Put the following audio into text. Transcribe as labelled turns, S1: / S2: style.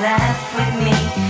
S1: laugh with me.